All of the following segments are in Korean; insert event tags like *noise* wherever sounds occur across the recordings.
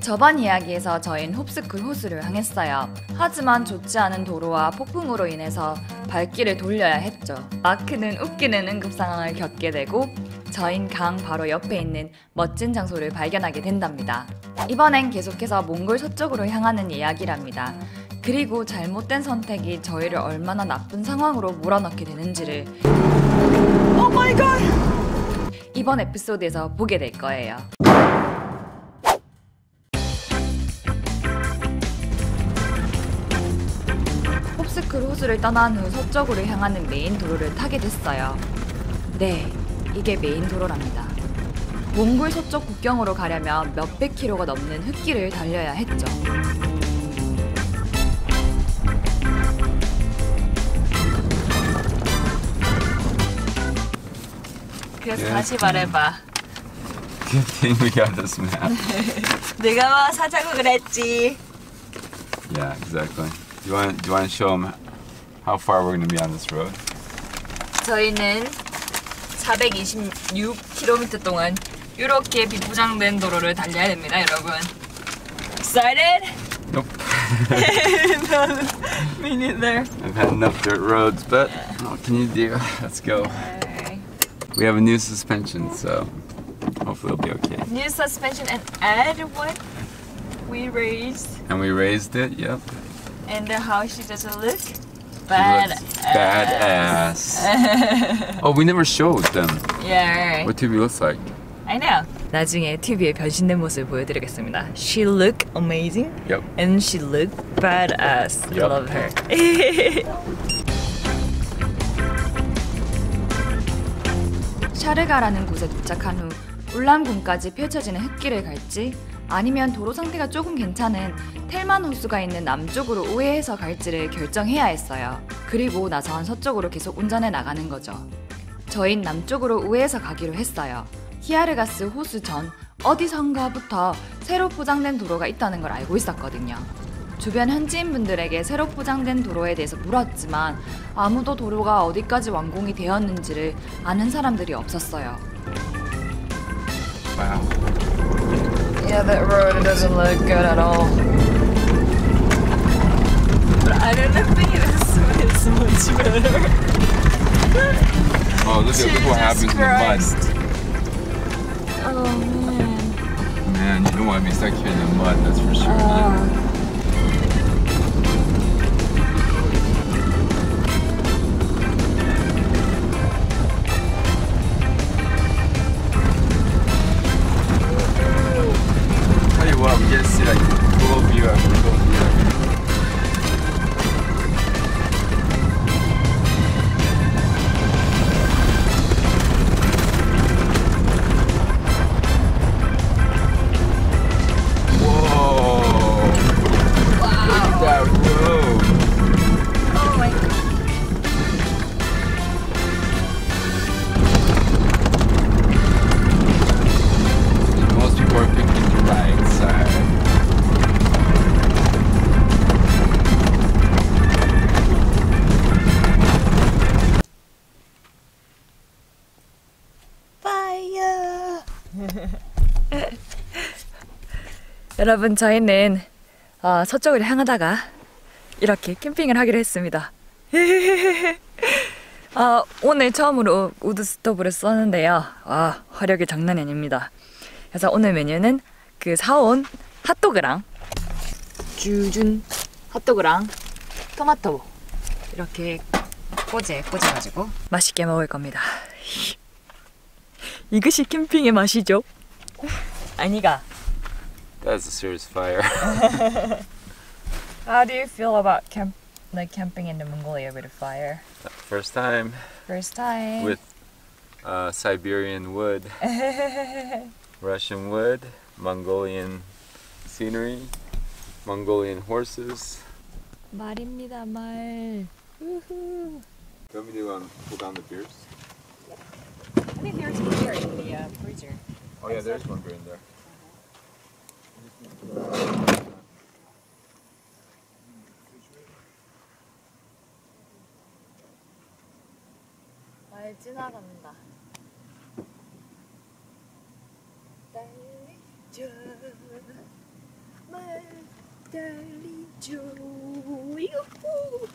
저번 이야기에서 저희는 홉스굴 호수를 향했어요. 하지만 좋지 않은 도로와 폭풍으로 인해서 발길을 돌려야 했죠. 마크는 웃기는 응급 상황을 겪게 되고 저흰 강 바로 옆에 있는 멋진 장소를 발견하게 된답니다. 이번엔 계속해서 몽골 서쪽으로 향하는 이야기랍니다. 그리고 잘못된 선택이 저희를 얼마나 나쁜 상황으로 몰아넣게 되는지를 oh my god! 이번 에피소드에서 보게 될 거예요. 호수를 떠난 후 서쪽으로 향하는 메인 도로를 타게 됐어요. 네, 이게 메인 도로랍니다. 몽골 서쪽 국경으로 가려면 몇백 킬로가 넘는 흙길을 달려야 했죠. 그래서 예. 다시 말해봐. Good thing we got this map. 내가 와 사자고 그랬지. yeah, exactly. Do you want do you want to show them how far we're going to be on this road? 저희는 426km 동안 이렇게 비포장된 도로를 달려야 됩니다, 여러분. Excited? Nope. *laughs* Me neither. I've had enough dirt roads, but what can you do? Let's go. We have a new suspension, so hopefully it'll be okay. New suspension and add what we raised And we raised it. Yep. and how she does it look. Bad. looks badass. oh, we never showed them Yeah, right. what TV looks like. I know. 나중에 TV에 변신된 모습 보여드리겠습니다. She look amazing Yep. and she look badass. I Yup. love her. 샤르가라는 곳에 도착한 후 울람군까지 펼쳐지는 흙길을 갈지 아니면 도로 상태가 조금 괜찮은 텔만 호수가 있는 남쪽으로 우회해서 갈지를 결정해야 했어요. 그리고 나선 서쪽으로 계속 운전해 나가는 거죠. 저흰 남쪽으로 우회해서 가기로 했어요. 히아르가스 호수 전 어디선가부터 새로 포장된 도로가 있다는 걸 알고 있었거든요. 주변 현지인분들에게 새로 포장된 도로에 대해서 물었지만 아무도 도로가 어디까지 완공이 되었는지를 아는 사람들이 없었어요. Wow. Yeah, that road doesn't look good at all. But I don't think this is much better. Oh, look at look what happens in the mud. Oh man. Man, you don't want to be stuck here in the mud, that's for sure. Uh, that road! oh my god. Most people are picking the right side. 파이어. *laughs* 여러분 저희는 어, 서쪽을 향하다가 이렇게 캠핑을 하기로 했습니다. *laughs* 어, 오늘 처음으로 wood stove를 썼는데요. 아, 화력이 장난이 아닙니다. 그래서 오늘 메뉴는 그 사온 핫도그랑 주준 핫도그랑 토마토 이렇게 꼬재 꽂아가지고 맛있게 먹을 겁니다. *laughs* 이것이 캠핑의 맛이죠? 아니가. That's a serious fire. *laughs* *laughs* How do you feel about camp, like camping in the Mongolia with a fire? First time First time. with uh, Siberian wood, *laughs* Russian wood, Mongolian scenery, Mongolian horses. 말입니다 말. 우후. Do you want me to um, pull down the beers? I think there's a beer in the uh, freezer. Oh yeah, there's one beer in there. 말 지나간다. 달리자. 달리죠. 유후.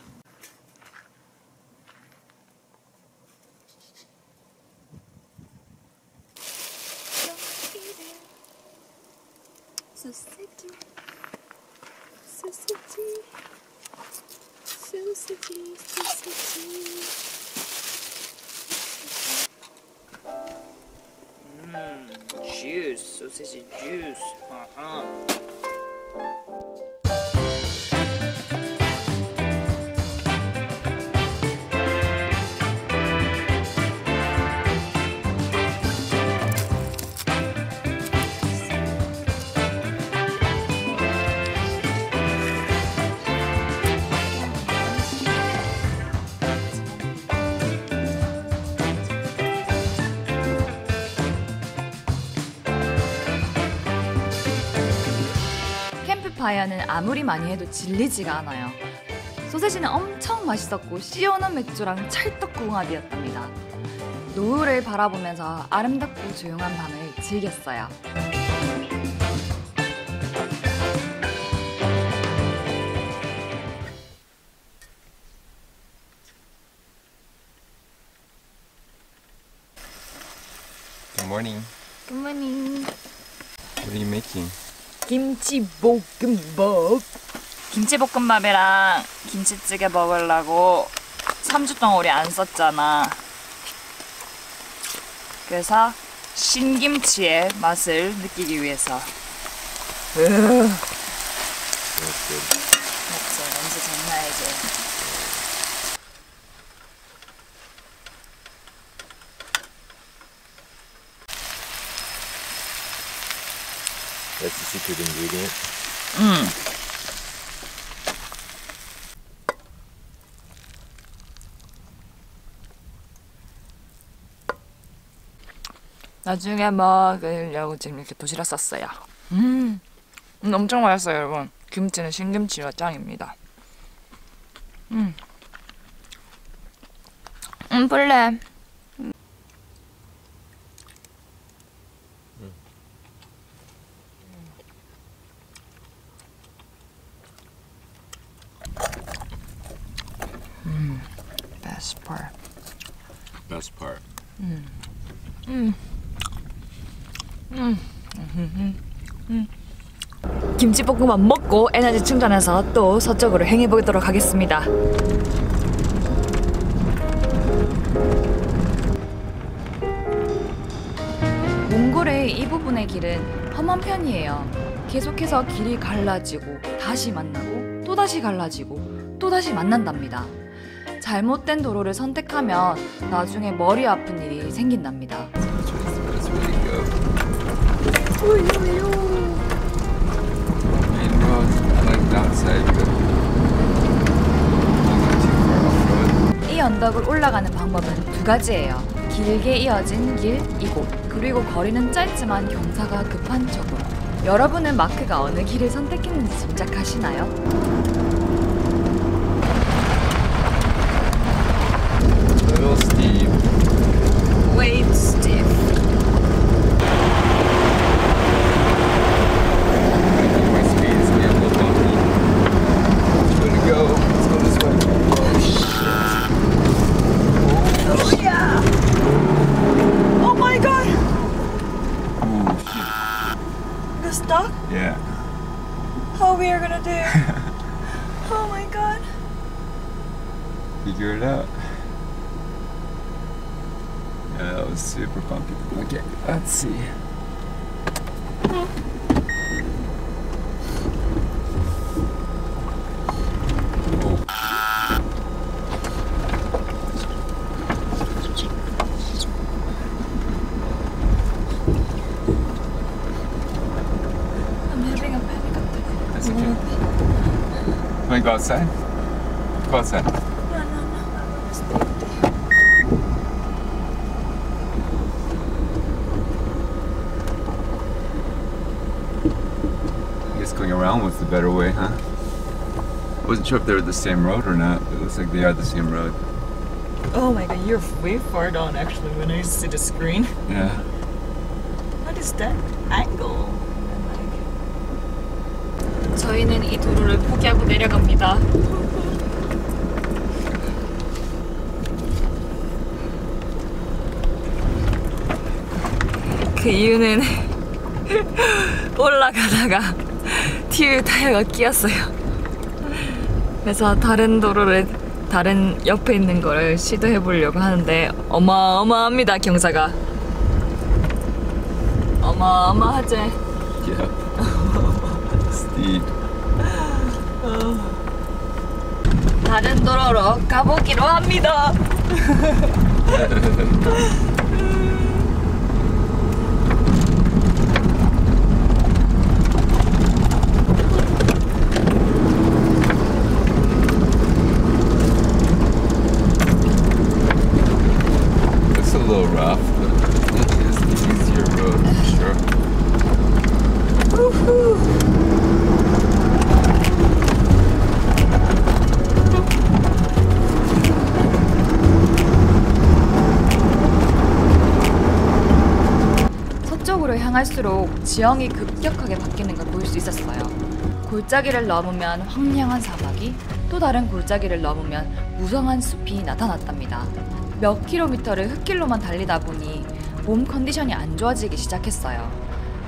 소시지, 소시지, 소시지, 소시지. Juice, sausage juice. Uh-huh. 파이어는 아무리 많이 해도 질리지가 않아요. 소세지는 엄청 맛있었고 시원한 맥주랑 찰떡궁합이었답니다. 노을을 바라보면서 아름답고 조용한 밤을 즐겼어요. Good morning. 굿모닝. What are you making? 김치 볶음밥. 김치 볶음밥이랑 김치찌개 먹으려고 3주 동안 우리 안 썼잖아. 그래서 신김치의 맛을 느끼기 위해서. Good. 맞지, 냄새 장난 아니지. That's the secret ingredient. 응. 나중에 먹으려고 지금 이렇게 도시락 쌌어요. 음, 음, 엄청 맛있어요, 여러분. 김치는 신김치가 짱입니다. 음, 음, 볼래. 김치볶음밥 먹고 에너지 충전해서 또 서쪽으로 행해 보도록 하겠습니다. 몽골의 이 부분의 길은 험한 편이에요. 계속해서 길이 갈라지고 다시 만나고 또 다시 갈라지고 또 다시 만난답니다. 잘못된 도로를 선택하면 나중에 머리 아픈 일이 생긴답니다. 이 언덕을 올라가는 방법은 두 가지예요. 길게 이어진 길 이곳 그리고 거리는 짧지만 경사가 급한 저곳. 여러분은 마크가 어느 길을 선택했는지 짐작하시나요? You're stuck? Yeah. How we are gonna do? *laughs* oh my god. Figure it out. Yeah, that was super bumpy. Okay, let's see. Hmm. Oh. I'm having a panic attack. That's okay. Want to go outside? Go outside. No, no, no. I wanna stay there. I guess going around was the better way, huh? I wasn't sure if they were the same road or not, but it looks like they are the same road. Oh my god, you're way far down actually when I see the screen. Yeah. What is that angle? 저희는 이 도로를 포기하고 내려갑니다. 그 이유는 *laughs* 올라가다가 튜 타이어가 끼었어요. 그래서 다른 도로를 다른 옆에 있는 거를 시도해 보려고 하는데 어마어마합니다 경사가. 어마어마하지. Steep. 다른 도로로 가보기로 합니다. *laughs* 향할수록 지형이 급격하게 바뀌는 걸 볼 수 있었어요. 골짜기를 넘으면 황량한 사막이 또 다른 골짜기를 넘으면 무성한 숲이 나타났답니다. 몇 킬로미터를 흙길로만 달리다 보니 몸 컨디션이 안 좋아지기 시작했어요.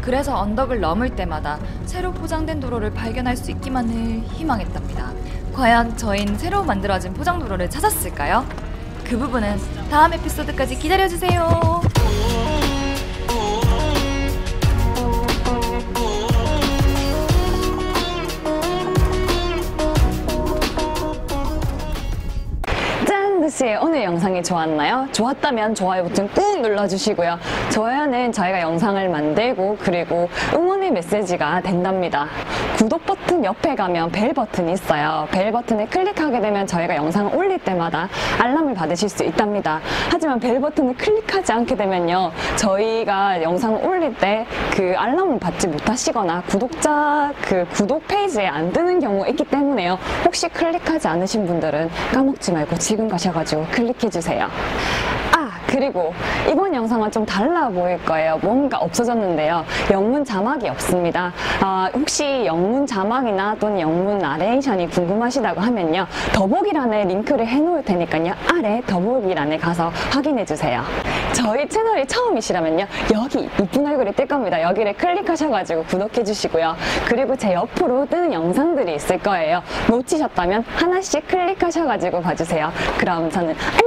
그래서 언덕을 넘을 때마다 새로 포장된 도로를 발견할 수 있기만을 희망했답니다. 과연 저희는 새로 만들어진 포장 도로를 찾았을까요? 그 부분은 다음 에피소드까지 기다려주세요. 짠! 드씨 오늘 영상이 좋았나요? 좋았다면 좋아요 버튼 꾹 눌러주시고요. 좋아요는 저희가 영상을 만들고 그리고 응원의 메시지가 된답니다. 구독 버튼 옆에 가면 벨 버튼이 있어요. 벨 버튼을 클릭하게 되면 저희가 영상을 올릴 때마다 알람을 받으실 수 있답니다. 하지만 벨 버튼을 클릭하지 않게 되면요. 저희가 영상을 올릴 때 그 알람을 받지 못하시거나 구독자 그 구독 페이지에 안 뜨는 경우가 있기 때문에요. 혹시 클릭하지 않으신 분들은 까먹지 말고 지금 가셔가지고 클릭해주세요. 아, 그리고 이번 영상은 좀 달라 보일 거예요. 뭔가 없어졌는데요. 영문 자막이 없습니다. 아, 혹시 영문 자막이나 또는 영문 나레이션이 궁금하시다고 하면요. 더보기란에 링크를 해놓을 테니까요. 아래 더보기란에 가서 확인해주세요. 저희 채널이 처음이시라면요. 여기 이쁜 얼굴이 뜰 겁니다. 여기를 클릭하셔가지고 구독해주시고요. 그리고 제 옆으로 뜨는 영상들이 있을 거예요. 놓치셨다면 하나씩 클릭하셔가지고 봐주세요. 그럼 저는 안녕!